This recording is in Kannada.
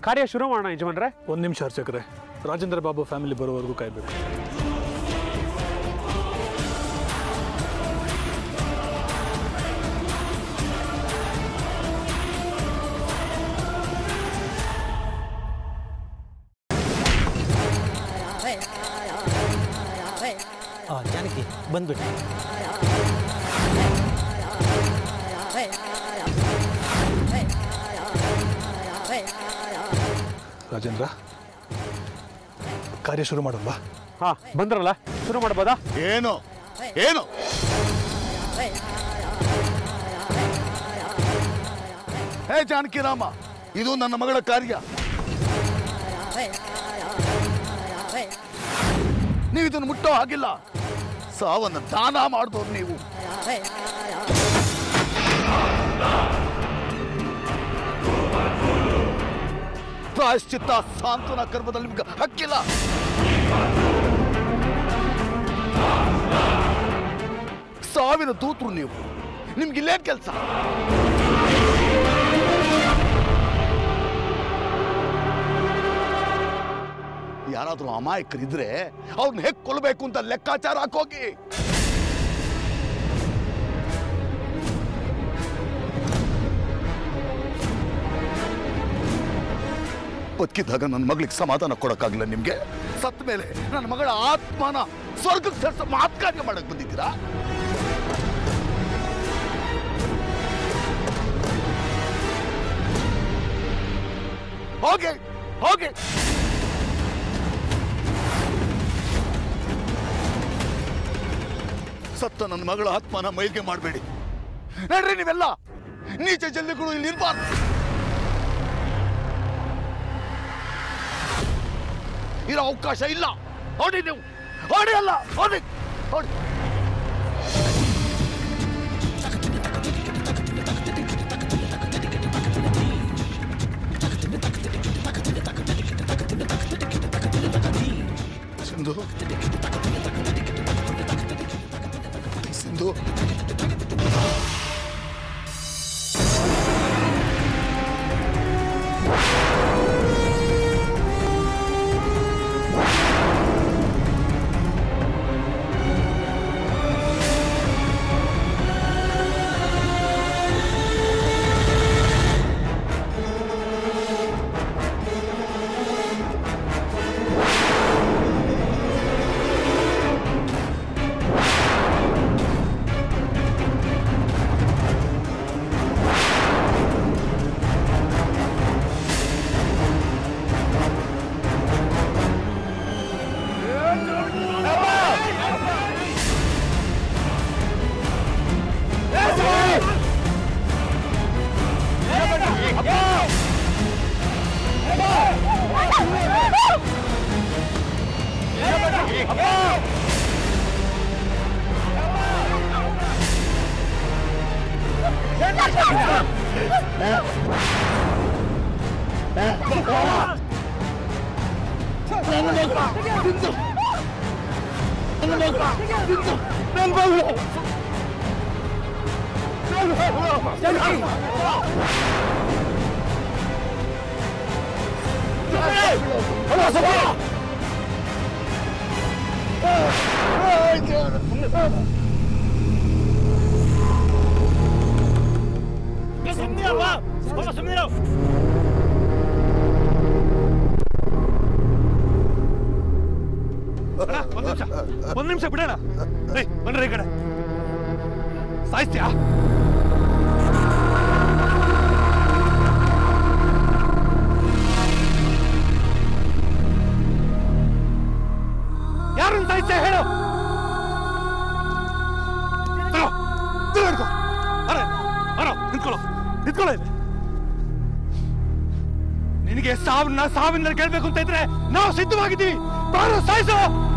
ಕಾರ್ಯ ಶುರು ಮಾಡೋಣ ಯಜಮಾನ್ರೆ ಒಂದು ನಿಮಿಷ ಅರ್ಚಕ್ರೆ ರಾಜೇಂದ್ರ ಬಾಬು ಫ್ಯಾಮಿಲಿ ಬರೋವರೆಗೂ ಕಾಯ್ಬೇಕು ಆ, ಜಾನಕಿ ಬಂದ್ಬಿಟ್ಟು ರಾಜೇಂದ್ರ ಕಾರ್ಯ ಶುರು ಮಾಡೋಲ್ವಾ ಹಾ ಬಂದ್ರಲ್ಲ? ಶುರು ಮಾಡ್ಬೋದಾ? ಏನು? ಏನು? ಹೇ ಜಾನಕಿರಾಮ ಇದು ನನ್ನ ಮಗಳ ಕಾರ್ಯ. ನೀವು ಇದನ್ನು ಮುಟ್ಟೋ ಹಾಗಿಲ್ಲ. ಸಾವನ್ನು ದಾನ ಮಾಡಿದವ್ರು ನೀವು. ಪ್ರಾಯಶ್ಚಿತ್ತ ಸಾಂತ್ವನ ಕರ್ಮದಲ್ಲಿ ನಿಮ್ಗೆ ಹಕ್ಕಿಲ್ಲ. ಸಾವಿನ ದೂತರು ನೀವು. ನಿಮ್ಗೆ ಇಲ್ಲೇನ್ ಕೆಲಸ? ಯಾರಾದ್ರೂ ಅಮಾಯಕರಿದ್ರೆ ಅವ್ರನ್ನ ಹೇಗೆ ಕೊಲ್ಲಬೇಕು ಅಂತ ಲೆಕ್ಕಾಚಾರ ಹಾಕೋಗಿ? ಬದುಕಿದ್ದಾಗ ನನ್ನ ಮಗಳಿಗೆ ಸಮಾಧಾನ ಕೊಡೋಕ್ಕಾಗಲ್ಲ ನಿಮಗೆ? ಸತ್ತ ಮೇಲೆ ನನ್ನ ಮಗಳ ಆತ್ಮನ ಸ್ವರ್ಗಕ್ಕೆ ಸೇರ್ಸೋ ಮಾತ್ಕಾರ್ಯ ಮಾಡಕ್ ಬಂದಿದ್ದೀರಾ? ಹೋಗಿ ಹೋಗಿ. ಸತ್ತ ನನ್ನ ಮಗಳ ಆತ್ಮನ ಮೈಲ್ಗೆ ಮಾಡಬೇಡಿ. ನೋಡ್ರಿ ನೀವೆಲ್ಲ. ನೀಚ ಜಲ್ಲಿಗಳು ಇಲ್ಲಿ ಇರ್ಬಾರ್ದು. ಇರೋ ಅವಕಾಶ ಇಲ್ಲ. ಹೊಡಿ ನೀವು. ಹೊಡಿ ಅಲ್ಲ. ಹೊಡಿ ಹೊಡಿ ಸಿಂಧು. ಸಿಂಧು. 阿芳来了来了来了着火了来了摩托车跟着来了摩托车跟着来了摩托车跟着来了摩托车跟着来了摩托车跟着来了摩托车跟着来了摩托车跟着来了摩托车 ಒಂದ್ ನಿಮಿಷ ಬಿಡೋಣ ಏಯ್ ಬನ್ರಿ ಈ ಕಡೆ ಸಾಯಿಸ್ತೀಯಾ ನಿಂತ್ಕೊಳ್ಳೋ. ನಿಂತ್ಕೊಳ್ಳೋ. ಇಲ್ಲಿ. ನಿನಗೆ ಸಾವನ್ನ ಸಾವಿನ ಕೇಳ್ಬೇಕು ಅಂತ ಇದ್ರೆ ನಾವು ಸಿದ್ಧವಾಗಿದ್ದೀವಿ. ಬಾರೋ ಸಾಯಿಸು.